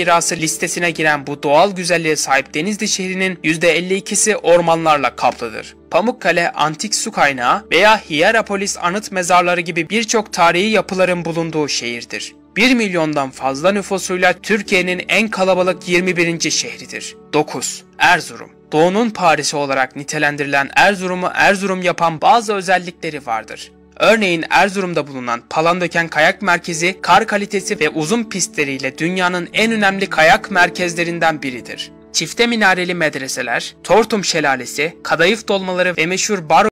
mirası listesine giren bu doğal güzelliğe sahip Denizli şehrinin %52'si ormanlarla kaplıdır. Pamukkale antik su kaynağı veya Hierapolis anıt mezarları gibi birçok tarihi yapıların bulunduğu şehirdir. 1 milyondan fazla nüfusuyla Türkiye'nin en kalabalık 21. şehridir. 9. Erzurum Doğu'nun Paris'i olarak nitelendirilen Erzurum'u Erzurum yapan bazı özellikleri vardır. Örneğin Erzurum'da bulunan Palandöken Kayak Merkezi kar kalitesi ve uzun pistleriyle dünyanın en önemli kayak merkezlerinden biridir. Çifte minareli medreseler, Tortum Şelalesi, kadayıf dolmaları ve meşhur bar